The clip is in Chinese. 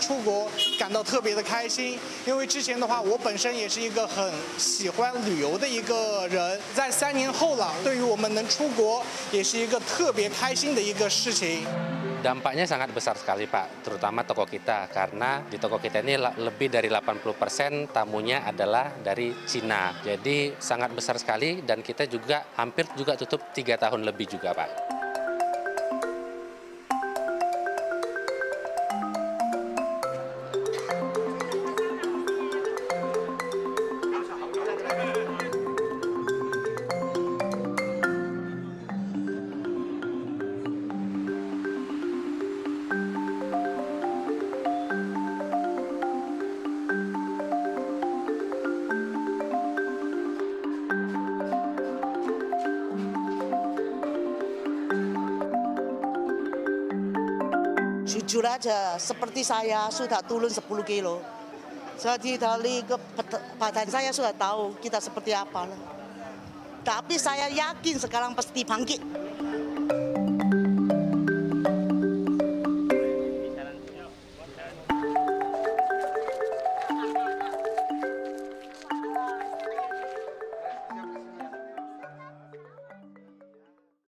出国感到特别的开心，因为之前的话，我本身也是一个很喜欢旅游的一个人，在三年后了，对于我们能出国，也是一个特别开心的一个事情。Dampaknya sangat besar sekali Pak, terutama toko kita karena di toko kita ini lebih dari 80% tamunya adalah dari Cina. Jadi sangat besar sekali dan kita juga hampir juga tutup tiga tahun lebih juga Pak.，jujur aja seperti saya sudah turun 10 kilo. Jadi dari ke badan saya sudah tahu kita seperti apa. Tapi saya yakin sekarang pasti bangkit.